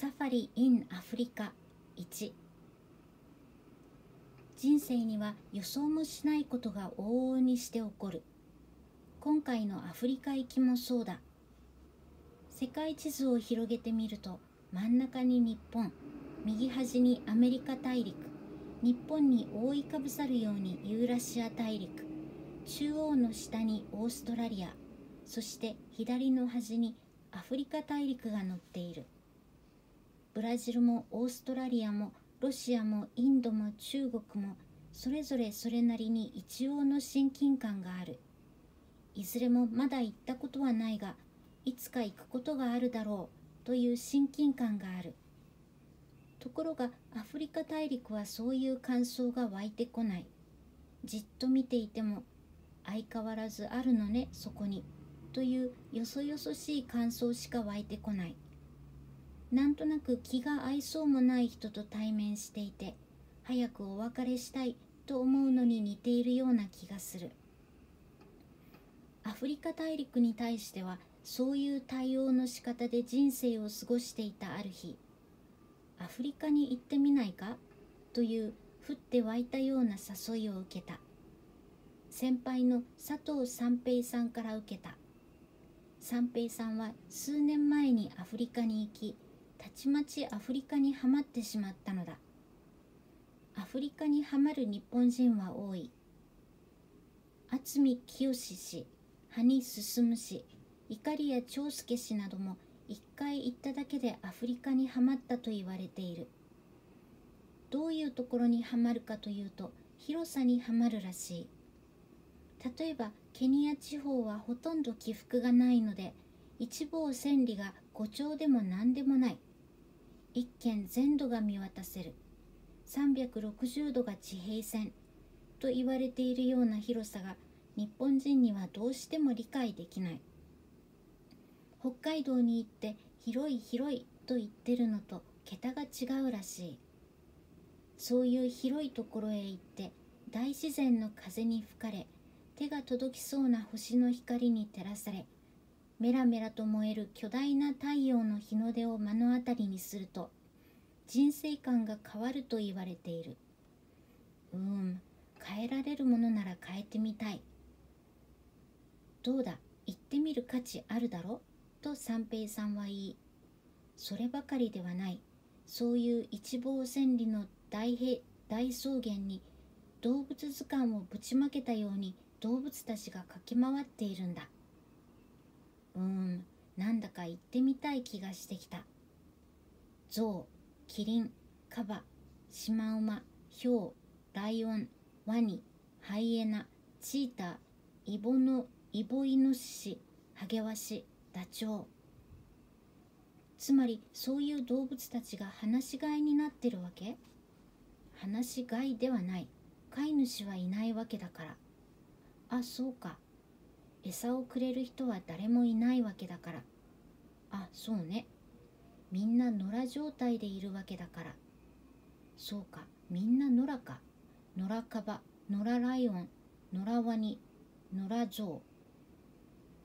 サファリ・イン・アフリカ1人生には予想もしないことが往々にして起こる。今回のアフリカ行きもそうだ。世界地図を広げてみると真ん中に日本右端にアメリカ大陸日本に覆いかぶさるようにユーラシア大陸中央の下にオーストラリアそして左の端にアフリカ大陸が載っている。ブラジルもオーストラリアもロシアもインドも中国もそれぞれそれなりに一応の親近感がある。いずれもまだ行ったことはないがいつか行くことがあるだろうという親近感がある。ところがアフリカ大陸はそういう感想が湧いてこない。じっと見ていても相変わらずあるのねそこに。というよそよそしい感想しか湧いてこない。なんとなく気が合いそうもない人と対面していて早くお別れしたいと思うのに似ているような気がする。アフリカ大陸に対してはそういう対応の仕方で人生を過ごしていたある日アフリカに行ってみないか？という降って湧いたような誘いを受けた。先輩の佐藤三平さんから受けた。三平さんは数年前にアフリカに行きたちまちアフリカにはまってしまったのだ。アフリカにはまる日本人は多い。渥美清氏羽生進氏碇谷長介氏なども一回行っただけでアフリカにはまったと言われている。どういうところにはまるかというと広さにはまるらしい。例えばケニア地方はほとんど起伏がないので一望千里が5丁でも何でもない。一軒全土が見渡せる。360度が地平線。と言われているような広さが日本人にはどうしても理解できない。北海道に行って広い広いと言ってるのと桁が違うらしい。そういう広いところへ行って大自然の風に吹かれ手が届きそうな星の光に照らされメラメラと燃える巨大な太陽の日の出を目の当たりにすると人生観が変わると言われている。うーん変えられるものなら変えてみたい。どうだ行ってみる価値あるだろと三平さんは言いそればかりではない。そういう一望千里の大平大草原に動物図鑑をぶちまけたように動物たちが駆け回っているんだ。なんだか行ってみたい気がしてきた。象キリンカバシマウマヒョウライオンワニハイエナチーターイボのイボイノシシハゲワシダチョウ。つまりそういう動物たちが放し飼いになってるわけ？放し飼いではない。飼い主はいないわけだから。あそうか。餌をくれる人は誰もいないわけだから。あそうね。みんな野良状態でいるわけだから。そうか。みんな野良か。野良カバ。野良ライオン。野良ワニ。野良ゾウ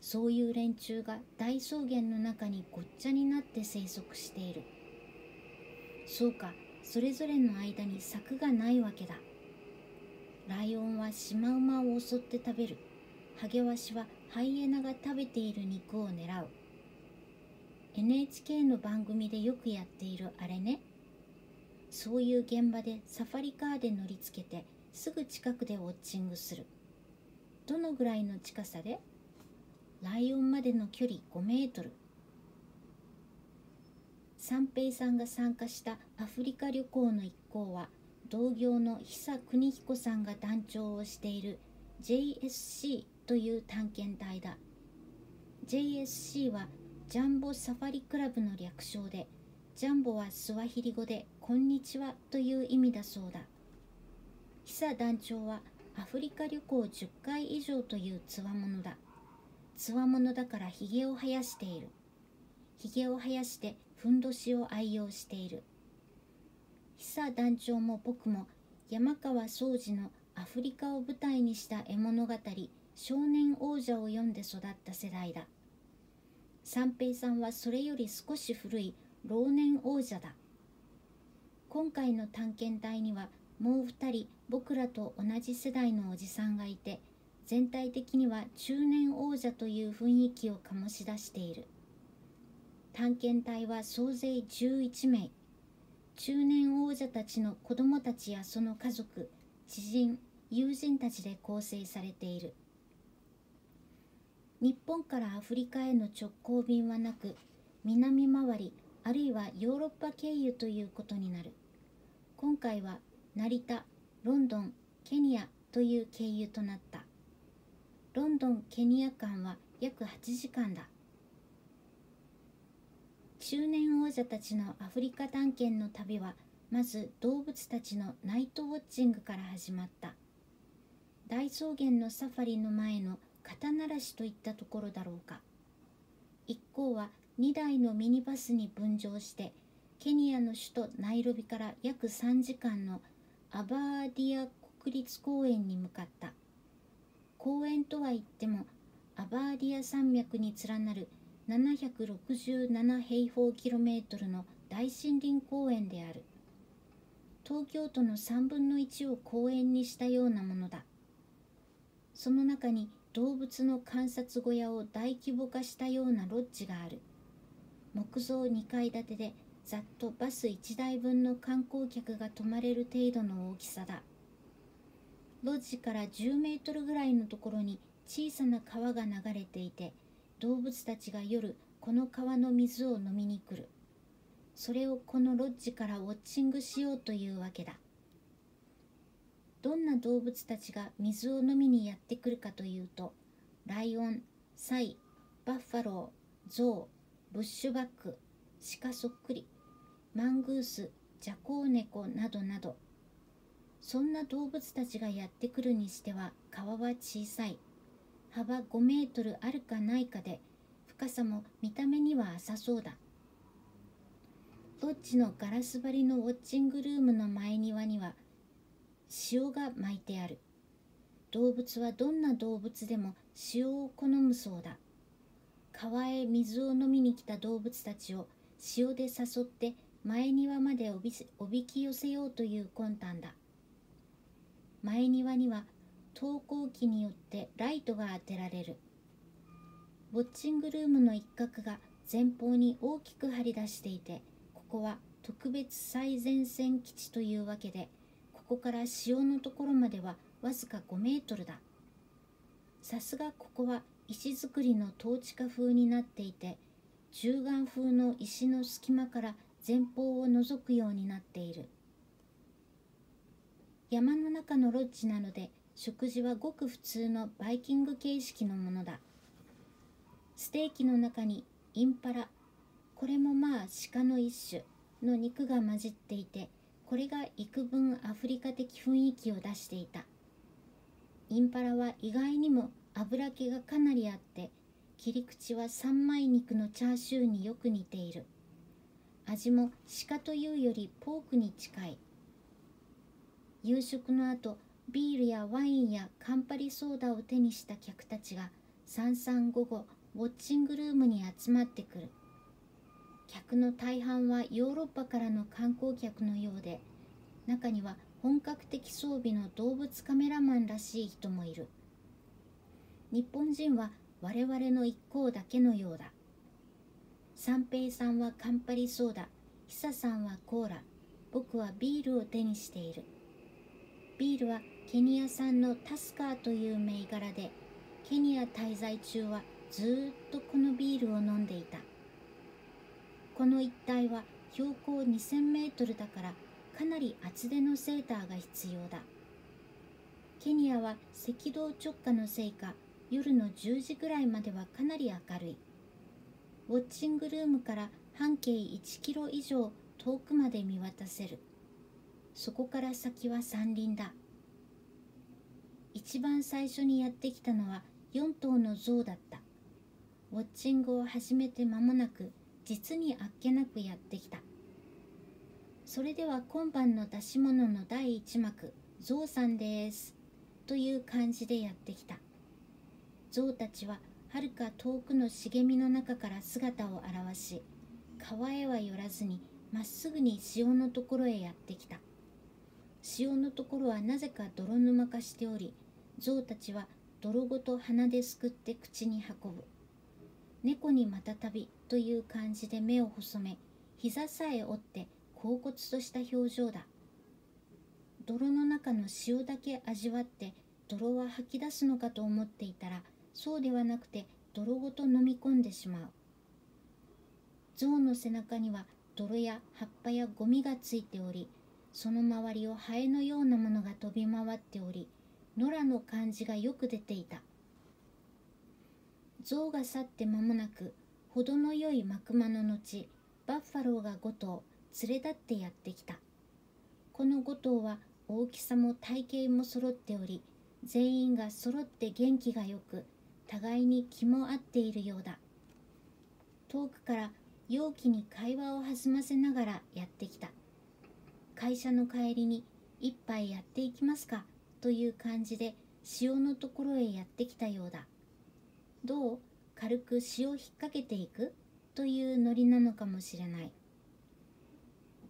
そういう連中が大草原の中にごっちゃになって生息している。そうか。それぞれの間に柵がないわけだ。ライオンはシマウマを襲って食べる。ハゲワシはハイエナが食べている肉を狙う。NHK の番組でよくやっているあれね。そういう現場でサファリカーで乗りつけてすぐ近くでウォッチングする。どのぐらいの近さで？ライオンまでの距離5メートル。三平さんが参加したアフリカ旅行の一行は同業の久邦彦さんが団長をしている JSC という探検隊だ。JSC はジャンボサファリクラブの略称でジャンボはスワヒリ語で「こんにちは」という意味だそうだ。久団長はアフリカ旅行10回以上というつわものだ。つわものだからひげを生やしている。ひげを生やしてふんどしを愛用している。久団長も僕も山川総司のアフリカを舞台にした絵物語少年王者を読んで育った世代だ。三平さんはそれより少し古い老年王者だ。今回の探検隊にはもう2人僕らと同じ世代のおじさんがいて全体的には中年王者という雰囲気を醸し出している。探検隊は総勢11名。中年王者たちの子供たちやその家族知人友人たちで構成されている。日本からアフリカへの直行便はなく南回りあるいはヨーロッパ経由ということになる。今回は成田ロンドンケニアという経由となった。ロンドンケニア間は約8時間だ。中年王者たちのアフリカ探検の旅はまず動物たちのナイトウォッチングから始まった。大草原のサファリの前の肩慣らしといったところだろうか。一行は2台のミニバスに分乗してケニアの首都ナイロビから約3時間のアバーディア国立公園に向かった。公園とは言ってもアバーディア山脈に連なる767平方キロメートルの大森林公園である。東京都の3分の1を公園にしたようなものだ。その中に動物の観察小屋を大規模化したようなロッジがある。木造2階建てでざっとバス1台分の観光客が泊まれる程度の大きさだ。ロッジから10メートルぐらいのところに小さな川が流れていて動物たちが夜この川の水を飲みに来る。それをこのロッジからウォッチングしようというわけだ。どんな動物たちが水を飲みにやってくるかというとライオンサイバッファローゾウブッシュバック鹿そっくりマングースジャコウネコなどなど。そんな動物たちがやってくるにしては川は小さい。幅5メートルあるかないかで深さも見た目には浅そうだ。ロッジのガラス張りのウォッチングルームの前庭には塩が巻いてある。動物はどんな動物でも塩を好むそうだ。川へ水を飲みに来た動物たちを塩で誘って前庭までおびき寄せようという魂胆だ。前庭には投光器によってライトが当てられる。ウォッチングルームの一角が前方に大きく張り出していてここは特別最前線基地というわけでここから潮のところまではわずか5メートルだ。さすがここは石造りの統治下風になっていて中眼風の石の隙間から前方を覗くようになっている。山の中のロッジなので食事はごく普通のバイキング形式のものだ。ステーキの中にインパラ。これもまあ鹿の一種の肉が混じっていてこれが幾分アフリカ的雰囲気を出していた。インパラは意外にも油気がかなりあって切り口は三枚肉のチャーシューによく似ている。味も鹿というよりポークに近い。夕食の後ビールやワインやカンパリソーダを手にした客たちが三々午後ウォッチングルームに集まってくる。客の大半はヨーロッパからの観光客のようで中には本格的装備の動物カメラマンらしい人もいる。日本人は我々の一行だけのようだ。三平さんはカンパリソーダ久さんはコーラ。僕はビールを手にしている。ビールはケニア産のタスカーという銘柄でケニア滞在中はずっとこのビールを飲んでいた。この一帯は標高2000メートルだからかなり厚手のセーターが必要だ。ケニアは赤道直下のせいか夜の10時ぐらいまではかなり明るい。ウォッチングルームから半径1キロ以上遠くまで見渡せる。そこから先は山林だ。一番最初にやってきたのは4頭の象だった。ウォッチングを始めて間もなく実にあっけなくやってきた。それでは今晩の出し物の第一幕「象さんです」という感じでやってきた。象たちははるか遠くの茂みの中から姿を現し川へは寄らずにまっすぐに潮のところへやってきた。潮のところはなぜか泥沼化しており象たちは泥ごと鼻ですくって口に運ぶ。猫にまた旅という感じで目を細め膝さえ折って恍惚とした表情だ。泥の中の塩だけ味わって泥は吐き出すのかと思っていたらそうではなくて泥ごと飲み込んでしまう。象の背中には泥や葉っぱやゴミがついておりその周りをハエのようなものが飛び回っており野良の感じがよく出ていた。象が去って間もなく程のよい幕間の後バッファローが5頭連れ立ってやってきた。この5頭は大きさも体型も揃っており全員が揃って元気がよく互いに気も合っているようだ。遠くから陽気に会話を弾ませながらやってきた。会社の帰りに一杯やっていきますかという感じで潮のところへやってきたようだ。どう？軽く潮引っ掛けていくというノリなのかもしれない。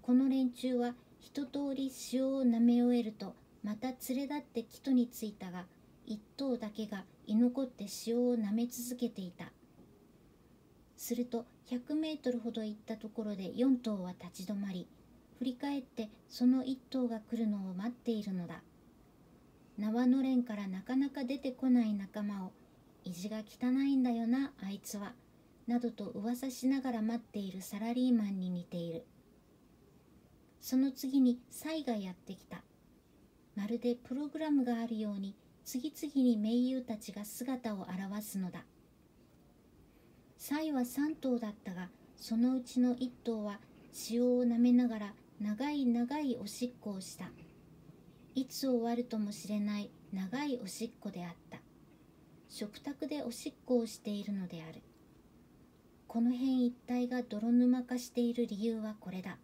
この連中は一通り潮を舐め終えるとまた連れ立って木戸に着いたが一頭だけが居残って潮を舐め続けていた。すると100メートルほど行ったところで4頭は立ち止まり振り返ってその1頭が来るのを待っているのだ。縄のれんからなかなか出てこない仲間を意地が汚いんだよなあいつはなどと噂しながら待っているサラリーマンに似ている。その次にサイがやってきた。まるでプログラムがあるように次々に盟友たちが姿を現すのだ。サイは3頭だったがそのうちの1頭は潮を舐めながら長い長いおしっこをした。いつ終わるともしれない長いおしっこであった。食卓でおしっこをしているのである。この辺一帯が泥沼化している理由はこれだ。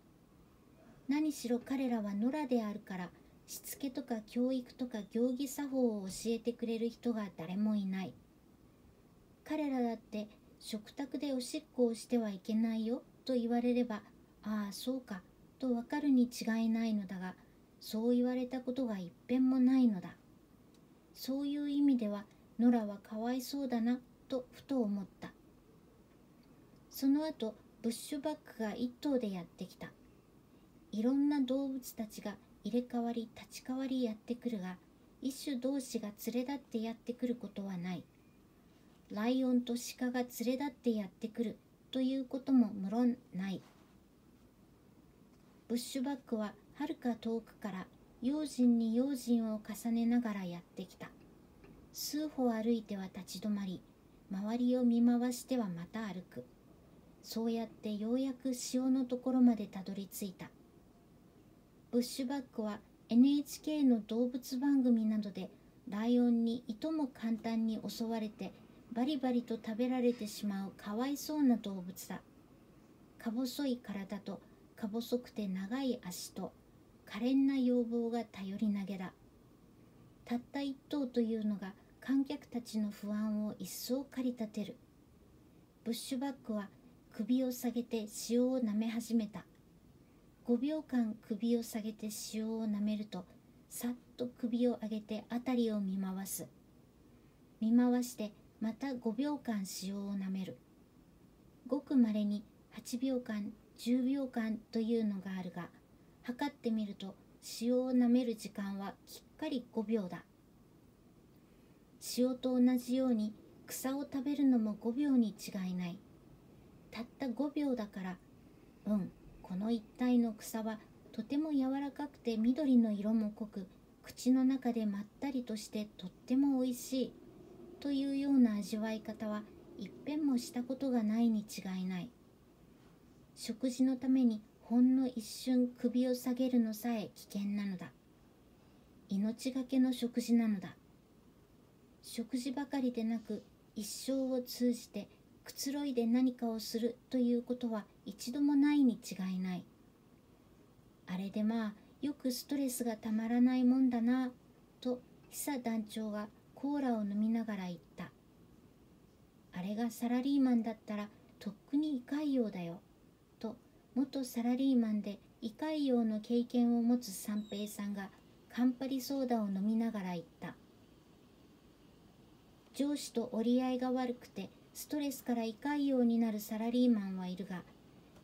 何しろ彼らは野良であるからしつけとか教育とか行儀作法を教えてくれる人が誰もいない。彼らだって食卓でおしっこをしてはいけないよと言われればああそうかとわかるに違いないのだがそう言われたことが一遍もないのだ。そういう意味では野良はかわいそうだなとふと思った。その後ブッシュバックが一頭でやってきた。いろんな動物たちが入れ替わり立ち替わりやってくるが一種同士が連れ立ってやってくることはない。ライオンと鹿が連れ立ってやってくるということも無論ない。ブッシュバックははるか遠くから用心に用心を重ねながらやってきた。数歩歩いては立ち止まり周りを見回してはまた歩く。そうやってようやく潮のところまでたどり着いた。ブッシュバックは NHK の動物番組などでライオンにいとも簡単に襲われてバリバリと食べられてしまうかわいそうな動物だ。か細い体とか細くて長い足と可憐な要望が頼り投げだ。たった一頭というのが観客たちの不安を一層駆り立てる。ブッシュバックは首を下げて塩を舐め始めた。5秒間首を下げて塩を舐めるとさっと首を上げて辺りを見回す。見回してまた5秒間塩を舐める。ごくまれに8秒間10秒間というのがあるが測ってみると塩を舐める時間はきっかり5秒だ。塩と同じように草を食べるのも5秒に違いない。たった5秒だからうんこの一帯の草はとても柔らかくて緑の色も濃く口の中でまったりとしてとってもおいしいというような味わい方は一遍もしたことがないに違いない。食事のためにほんの一瞬首を下げるのさえ危険なのだ。命がけの食事なのだ。食事ばかりでなく一生を通じてくつろいで何かをするということは一度もないに違いない。あれでまあよくストレスがたまらないもんだなと久団長がコーラを飲みながら言った。あれがサラリーマンだったらとっくに胃潰瘍だよと元サラリーマンで胃潰瘍の経験を持つ三平さんがカンパリソーダを飲みながら言った。上司と折り合いが悪くてストレスから胃潰瘍になるサラリーマンはいるが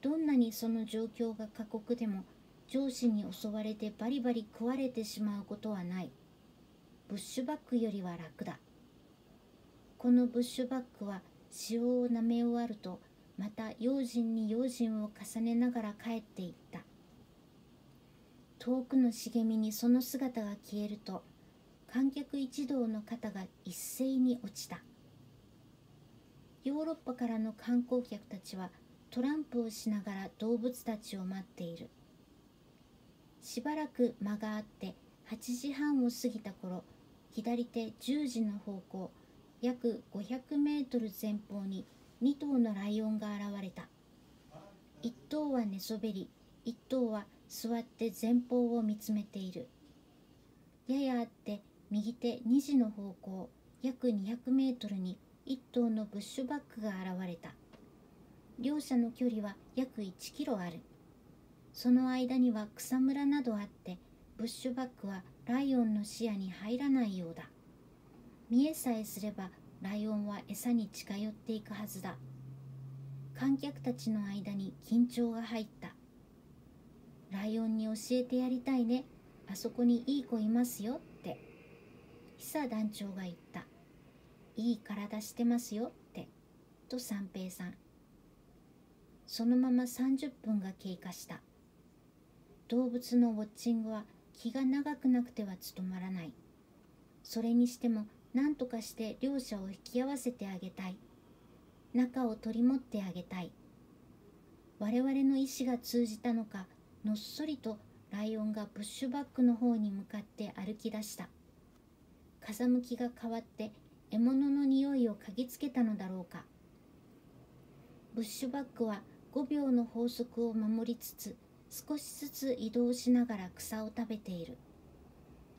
どんなにその状況が過酷でも上司に襲われてバリバリ食われてしまうことはない。ブッシュバックよりは楽だ。このブッシュバックは塩を舐め終わるとまた用心に用心を重ねながら帰っていった。遠くの茂みにその姿が消えると観客一同の肩が一斉に落ちた。ヨーロッパからの観光客たちはトランプをしながら動物たちを待っている。しばらく間があって8時半を過ぎた頃左手10時の方向約500メートル前方に2頭のライオンが現れた。1頭は寝そべり1頭は座って前方を見つめている。ややあって右手2時の方向約200メートルに1頭のブッシュバックが現れた。両者の距離は約1キロある。その間には草むらなどあってブッシュバックはライオンの視野に入らないようだ。見えさえすればライオンは餌に近寄っていくはずだ。観客たちの間に緊張が入った。ライオンに教えてやりたいね。あそこにいい子いますよって。久団長が言った。いい体してますよって。と三平さん。そのまま30分が経過した。動物のウォッチングは気が長くなくては務まらない。それにしても何とかして両者を引き合わせてあげたい。仲を取り持ってあげたい。我々の意志が通じたのかのっそりとライオンがブッシュバックの方に向かって歩き出した。風向きが変わって獲物の匂いを嗅ぎつけたのだろうか。ブッシュバックは5秒の法則を守りつつ少しずつ移動しながら草を食べている。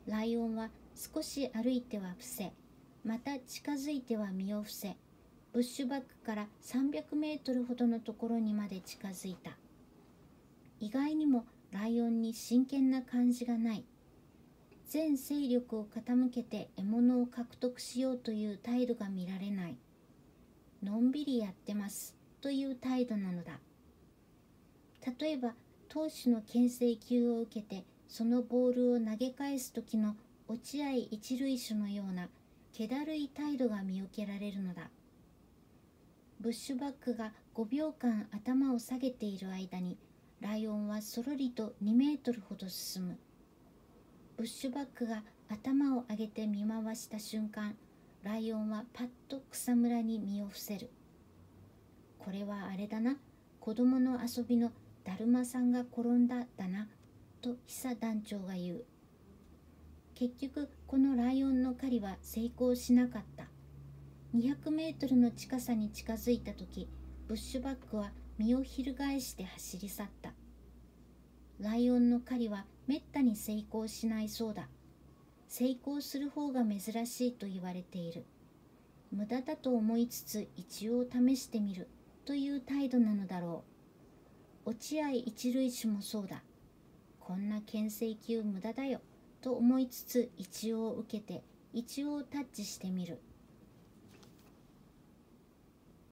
ライオンは少し歩いては伏せまた近づいては身を伏せブッシュバックから300メートルほどのところにまで近づいた。意外にもライオンに真剣な感じがない。全勢力を傾けて獲物を獲得しようという態度が見られない。のんびりやってます。という態度なのだ。例えば投手の牽制球を受けてそのボールを投げ返す時の落合一塁手のような気だるい態度が見受けられるのだ。ブッシュバックが5秒間頭を下げている間にライオンはそろりと2メートルほど進む。ブッシュバックが頭を上げて見回した瞬間ライオンはパッと草むらに身を伏せる。これはあれだな。子供の遊びのだるまさんが転んだだな。と久団長が言う。結局このライオンの狩りは成功しなかった。200メートルの近さに近づいた時ブッシュバックは身を翻して走り去った。ライオンの狩りはめったに成功しないそうだ。成功する方が珍しいと言われている。無駄だと思いつつ一応試してみる。という態度なのだろう。落合一塁手もそうだ。こんな牽制球無駄だよ。と思いつつ一応受けて一応タッチしてみる。